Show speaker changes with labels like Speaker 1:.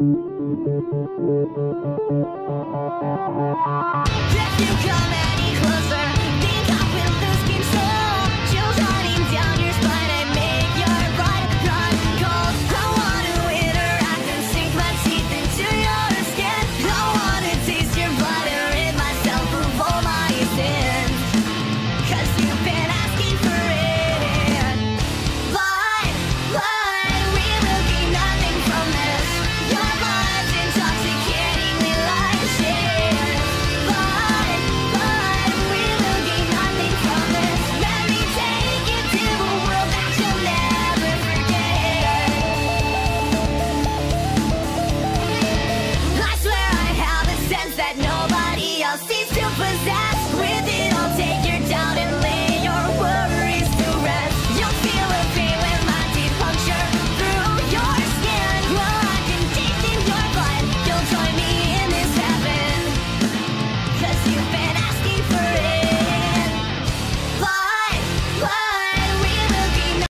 Speaker 1: If you come